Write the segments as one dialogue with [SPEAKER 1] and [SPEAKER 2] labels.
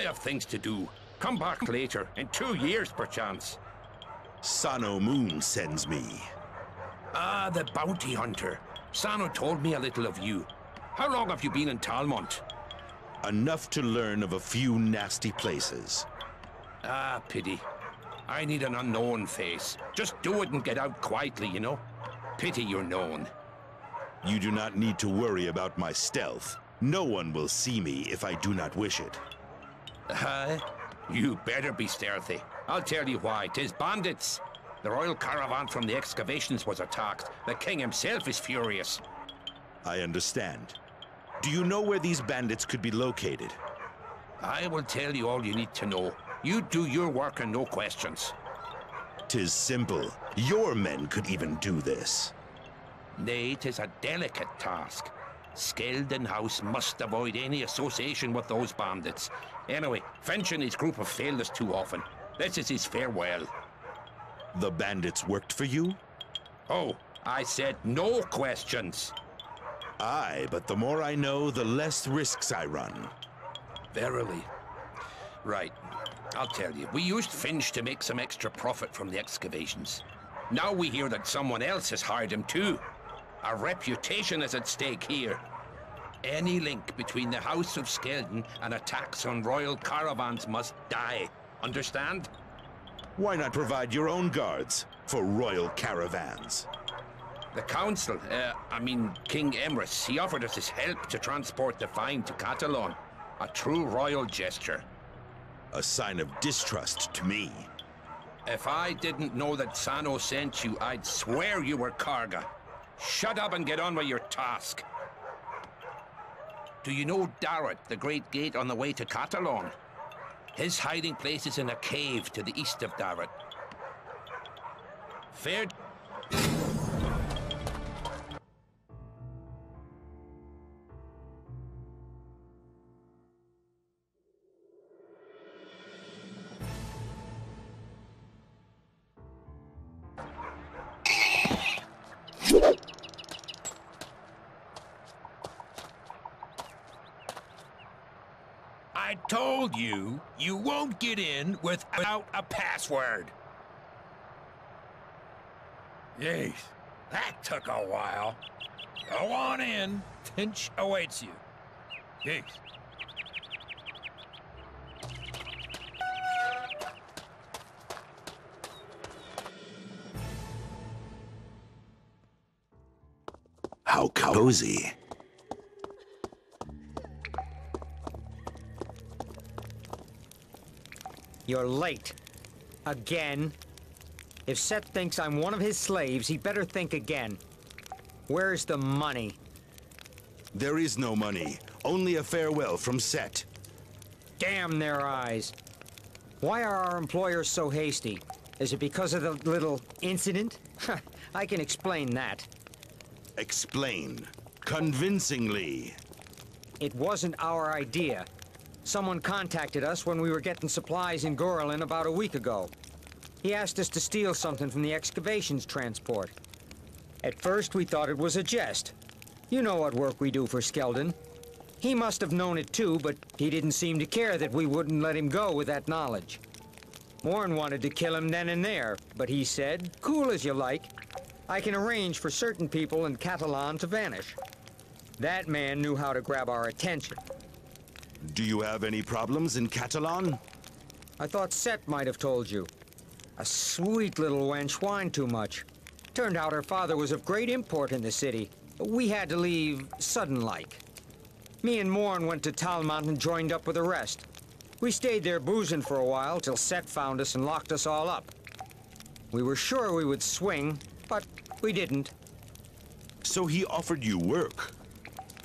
[SPEAKER 1] I have things to do. Come back later, in two years perchance.
[SPEAKER 2] Sano Moon sends me.
[SPEAKER 1] Ah, the bounty hunter. Sano told me a little of you. How long have you been in Talmont?
[SPEAKER 2] Enough to learn of a few nasty places.
[SPEAKER 1] Ah, pity. I need an unknown face. Just do it and get out quietly, you know? Pity you're known.
[SPEAKER 2] You do not need to worry about my stealth. No one will see me if I do not wish it.
[SPEAKER 1] Uh, you better be stealthy. I'll tell you why. Tis bandits. The royal caravan from the excavations was attacked. The king himself is furious.
[SPEAKER 2] I understand. Do you know where these bandits could be located?
[SPEAKER 1] I will tell you all you need to know. You do your work and no questions.
[SPEAKER 2] Tis simple. Your men could even do this.
[SPEAKER 1] Nay, tis a delicate task. Skeldon House must avoid any association with those bandits. Anyway, Finch and his group have failed us too often. This is his farewell.
[SPEAKER 2] The bandits worked for you?
[SPEAKER 1] Oh, I said no questions.
[SPEAKER 2] Aye, but the more I know, the less risks I run.
[SPEAKER 1] Verily. Right. I'll tell you. We used Finch to make some extra profit from the excavations. Now we hear that someone else has hired him too. Our reputation is at stake here. Any link between the House of Skeldon and attacks on royal caravans must die. Understand?
[SPEAKER 2] Why not provide your own guards for royal caravans?
[SPEAKER 1] The council, uh, I mean King Emrys, he offered us his help to transport the find to Catalan. A true royal gesture.
[SPEAKER 2] A sign of distrust to me.
[SPEAKER 1] If I didn't know that Sano sent you, I'd swear you were Karga. Shut up and get on with your task. Do you know Darrett, the Great Gate on the way to Catalan? His hiding place is in a cave to the east of Darrett. Fair... I told you, you won't get in without a password.
[SPEAKER 3] Jeez, that took a while. Go on in. Finch awaits you. Jeez.
[SPEAKER 2] How cozy.
[SPEAKER 4] You're late. Again. If Set thinks I'm one of his slaves, he better think again. Where's the money?
[SPEAKER 2] There is no money. Only a farewell from Set.
[SPEAKER 4] Damn their eyes. Why are our employers so hasty? Is it because of the little incident? I can explain that.
[SPEAKER 2] Explain. Convincingly.
[SPEAKER 4] It wasn't our idea. Someone contacted us when we were getting supplies in Gorlin about a week ago. He asked us to steal something from the excavations transport. At first, we thought it was a jest. You know what work we do for Skeldon. He must have known it too, but he didn't seem to care that we wouldn't let him go with that knowledge. Morn wanted to kill him then and there, but he said, cool as you like. I can arrange for certain people in Catalan to vanish. That man knew how to grab our attention.
[SPEAKER 2] Do you have any problems in Catalan?
[SPEAKER 4] I thought Set might have told you. A sweet little wench whined too much. Turned out her father was of great import in the city. We had to leave sudden-like. Me and Morn went to Talmont and joined up with the rest. We stayed there boozing for a while till Set found us and locked us all up. We were sure we would swing, but we didn't.
[SPEAKER 2] So he offered you work.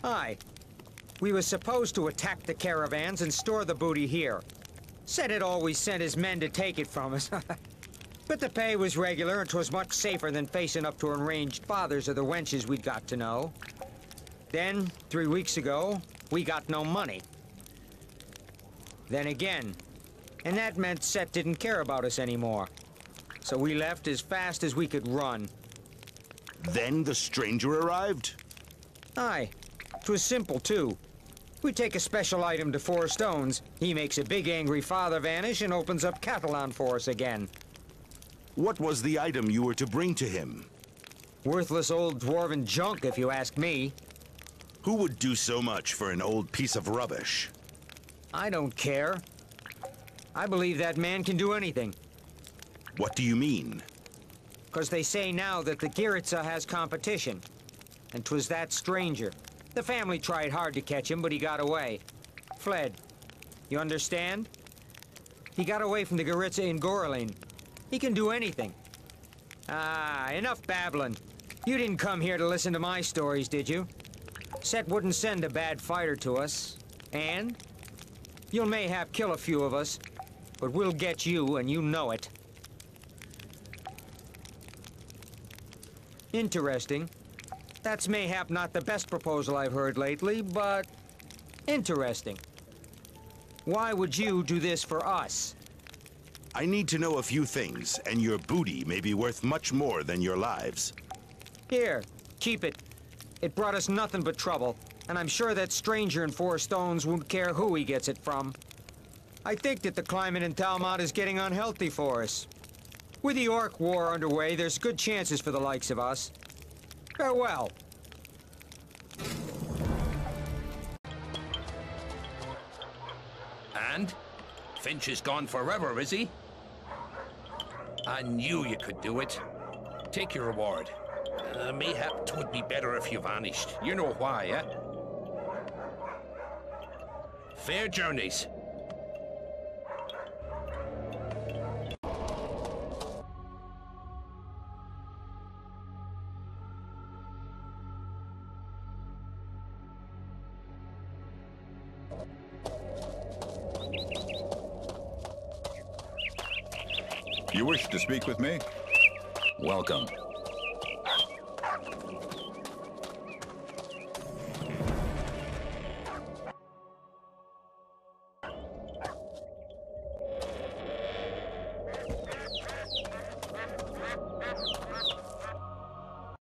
[SPEAKER 4] Aye. We were supposed to attack the caravans and store the booty here. Set had always sent his men to take it from us. but the pay was regular and 'twas much safer than facing up to enraged fathers of the wenches we'd got to know. Then, three weeks ago, we got no money. Then again. And that meant Set didn't care about us anymore. So we left as fast as we could run.
[SPEAKER 2] Then the stranger arrived?
[SPEAKER 4] Aye. 'Twas simple, too. We take a special item to Four Stones. He makes a big angry father vanish and opens up Catalan for us again.
[SPEAKER 2] What was the item you were to bring to him?
[SPEAKER 4] Worthless old dwarven junk, if you ask me.
[SPEAKER 2] Who would do so much for an old piece of rubbish?
[SPEAKER 4] I don't care. I believe that man can do anything.
[SPEAKER 2] What do you mean?
[SPEAKER 4] Because they say now that the Giritsa has competition. And 'twas that stranger. The family tried hard to catch him, but he got away. Fled. You understand? He got away from the Giritsa in Goralin. He can do anything. Ah, enough babbling. You didn't come here to listen to my stories, did you? Set wouldn't send a bad fighter to us. And? You'll mayhap kill a few of us, but we'll get you, and you know it. Interesting. That's mayhap not the best proposal I've heard lately, but interesting. Why would you do this for us?
[SPEAKER 2] I need to know a few things, and your booty may be worth much more than your lives.
[SPEAKER 4] Here, keep it. It brought us nothing but trouble, and I'm sure that stranger in Four Stones won't care who he gets it from. I think that the climate in Talmont is getting unhealthy for us. With the Orc War underway, there's good chances for the likes of us. Farewell.
[SPEAKER 1] And? Finch is gone forever, is he? I knew you could do it. Take your reward. Uh, mayhap 'twould be better if you vanished. You know why, eh? Fair journeys.
[SPEAKER 5] You wish to speak with me? Welcome.